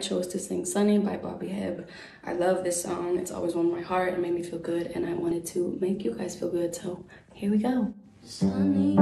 I chose to sing Sunny by Bobby Hebb. I love this song. It's always warmed my heart. It made me feel good and I wanted to make you guys feel good. So here we go. Sunny.